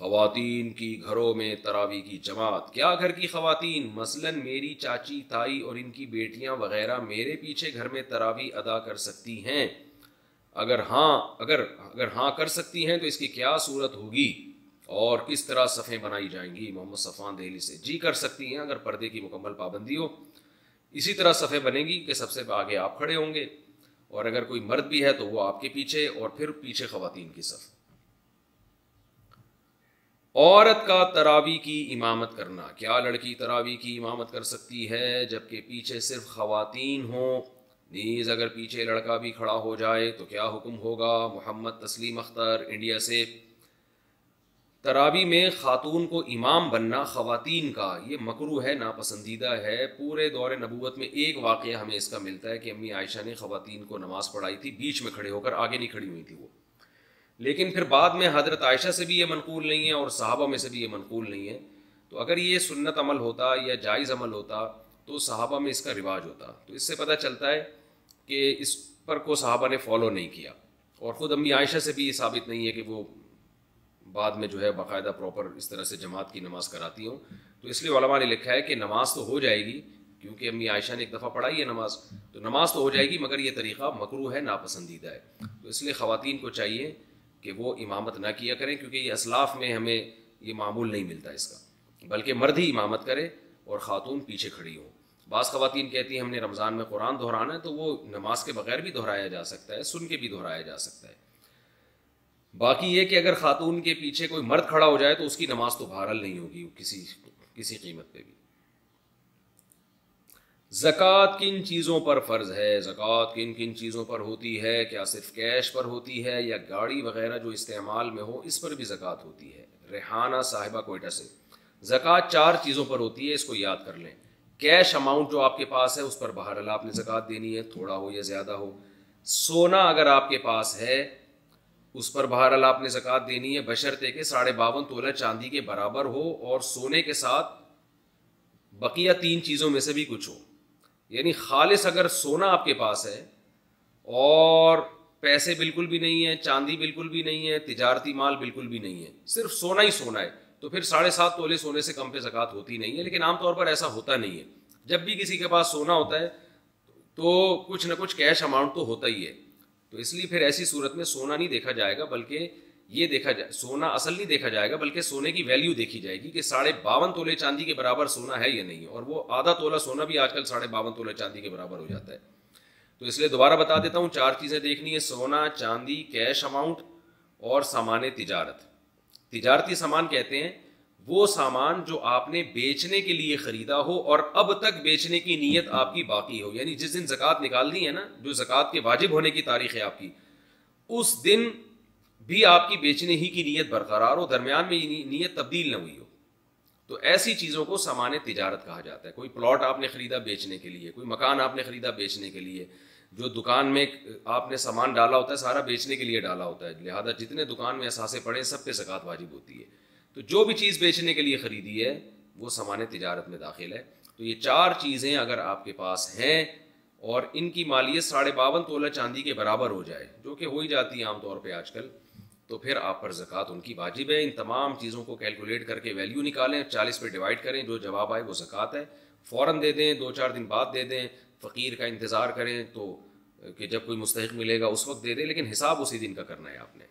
खवातीन की घरों में तरावी की जमात। क्या घर की खवातीन? मसलन मेरी चाची, ताई और इनकी बेटियाँ वगैरह मेरे पीछे घर में तरावी अदा कर सकती हैं। अगर हाँ अगर अगर हाँ कर सकती हैं तो इसकी क्या सूरत होगी? और किस तरह सफ़ें बनाई जाएँगी? मोहम्मद सफ़ान दहली से जी कर सकती हैं, अगर पर्दे की मुकम्मल पाबंदी हो। इसी तरह सफ़ें बनेंगी कि सबसे आगे आप खड़े होंगे। और अगर कोई मर्द भी है तो वो आपके पीछे और फिर पीछे खवातीन की सफ़। औरत का तरावी की इमामत करना। क्या लड़की तरावी की इमामत कर सकती है, जबकि पीछे सिर्फ़ खवातीन हों? नीज़ अगर पीछे लड़का भी खड़ा हो जाए तो क्या हुक्म होगा? मोहम्मद तस्लीम अख्तर, इंडिया से। तरावी में ख़ातून को इमाम बनना ख़वातीन का, ये मकरू है, नापसंदीदा है। पूरे दौर नबूत में एक वाक़ हमें इसका मिलता है कि अम्मी आयशा ने ख़वातीन को नमाज़ पढ़ाई थी, बीच में खड़े होकर आगे नहीं खड़ी हुई थी वो। लेकिन फिर बाद में हज़रत आयशा से भी ये मनकूल नहीं है और साहबा में से भी ये मनकूल नहीं है। तो अगर ये सुन्नत अमल होता, या जायज़ अमल होता तो सहाबा में इसका रिवाज होता। तो इससे पता चलता है कि इस पर को साहबा ने फॉलो नहीं किया। और ख़ुद अम्मी आयशा से भी ये साबित नहीं है कि वो बाद में जो है बाकायदा प्रॉपर इस तरह से जमात की नमाज़ कराती हूँ। तो इसलिए ने लिखा है कि नमाज़ तो हो जाएगी, क्योंकि अम्मी आयशा ने एक दफ़ा पढ़ाई है नमाज़। तो नमाज़ तो हो जाएगी, मगर ये तरीक़ा मकरू है, नापसंदीदा है। तो इसलिए ख़वान को चाहिए कि वो इमामत ना किया करें, क्योंकि ये असलाफ में हमें ये मामूल नहीं मिलता इसका। बल्कि मर्द ही इमामत करे और ख़ातून पीछे खड़ी हो। बाज़ ख़वान कहती हैं, हमने रमज़ान में कुरान दोहराना है तो वो नमाज़ के बगैर भी दोहराया जा सकता है, सुन के भी दोहराया जा सकता है। बाकी ये कि अगर ख़ातून के पीछे कोई मर्द खड़ा हो जाए तो उसकी नमाज़ तो बहरल नहीं होगी किसी किसी कीमत पे भी। ज़क़़त किन चीज़ों पर फ़र्ज़ है? ज़क़़त किन किन चीज़ों पर होती है? क्या सिर्फ़ कैश पर होती है या गाड़ी वगैरह जो इस्तेमाल में हो, इस पर भी ज़क़़त होती है? रेहाना साहिबा कोयटा से। ज़क़़त चार चीज़ों पर होती है, इसको याद कर लें। कैश अमाउंट जो आपके पास है, उस पर बहरल आपने ज़क़़त देनी है, थोड़ा हो या ज़्यादा हो। सोना अगर आपके पास है, उस पर बहरहाल आपने ज़क़़त देनी है। बशर्ते के साढ़े बावन तोला चांदी के बराबर हो और सोने के साथ बकिया तीन चीज़ों में से भी कुछ हो। यानी खालिस अगर सोना आपके पास है, और पैसे बिल्कुल भी नहीं है, चांदी बिल्कुल भी नहीं है, तिजारती माल बिल्कुल भी नहीं है, सिर्फ़ सोना ही सोना है तो फिर साढ़े सात तोले सोने से कम पे जक़ात होती नहीं है, लेकिन आमतौर पर ऐसा होता नहीं है। जब भी किसी के पास सोना होता है तो कुछ ना कुछ कैश अमाउंट तो होता ही है। तो इसलिए फिर ऐसी सूरत में सोना नहीं देखा जाएगा, बल्कि ये देखा जाए सोना असल नहीं देखा जाएगा, बल्कि सोने की वैल्यू देखी जाएगी कि साढ़े बावन तोले चांदी के बराबर सोना है या नहीं, और वो आधा तोला सोना भी आजकल साढ़े बावन तोले चांदी के बराबर हो जाता है। तो इसलिए दोबारा बता देता हूँ, चार चीज़ें देखनी है, सोना, चांदी कैश अमाउंट और सामान तिजारत। तिजारती सामान कहते हैं, वो सामान जो आपने बेचने के लिए खरीदा हो और अब तक बेचने की नीयत आपकी बाकी हो, यानी जिस दिन जक़ात निकालनी है ना, जो जक़ात के वाजिब होने की तारीख है आपकी, उस दिन भी आपकी बेचने ही की नीयत बरकरार हो, दरमियान में नीयत तब्दील न हुई हो। तो ऐसी चीज़ों को सामान तिजारत कहा जाता है। कोई प्लॉट आपने ख़रीदा बेचने के लिए, कोई मकान आपने ख़रीदा बेचने के लिए, जो दुकान में आपने सामान डाला होता है, सारा बेचने के लिए डाला होता है। लिहाजा जितने दुकान में असासे पड़े सब पे ज़क़़त वाजिब होती है। तो जो भी चीज़ बेचने के लिए ख़रीदी है, वो सामान तिजारत में दाखिल है। तो ये चार चीज़ें अगर आपके पास हैं और इनकी मालियत साढ़े बावन तोला चांदी के बराबर हो जाए, जो कि हो ही जाती है आमतौर पर आजकल तो फिर आप पर ज़क़़त, उनकी वाजिब है। इन तमाम चीज़ों को कैलकुलेट करके वैल्यू निकालें, चालीस पे डिवाइड करें, जो जवाब आए वो ज़क़़त है। फ़ौर दे दें, दो चार दिन बाद दे दें, फ़कीर का इंतज़ार करें तो कि जब कोई मुस्तक मिलेगा उस वक्त दे दें, लेकिन हिसाब उसी दिन का करना है आपने।